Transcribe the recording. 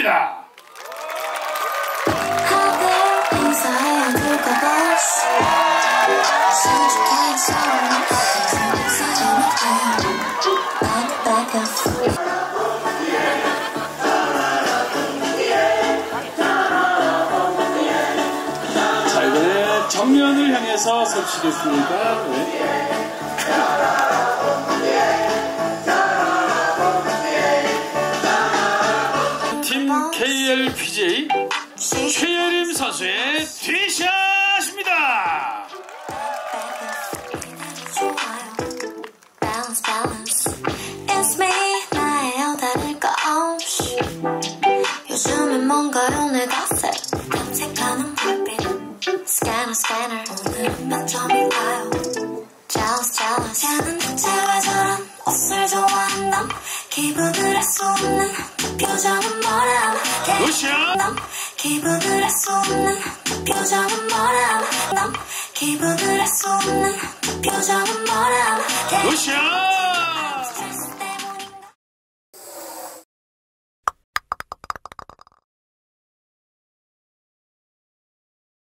up 자, 이번에 정면을 향해서 설치됐습니다. 네. KLPJ 최예림 선수의 뒤샷입니다. Balance, balance. It's me, 나의 여다를 거 없이. 요즘엔 뭔가요 내 탓에 탐색하는 불빛. 스캐너, 스캐너. 오늘은 몇 점인가요? Jealous, jealous. 걔는 대체 왜 저런 옷을 좋아한담? 기분을 알수 없는? 굿샷! 남 기분을 알 수 없는 그 표정은 뭐람? 남 기분을 알 수 없는 그 표정은 뭐람? 굿샷!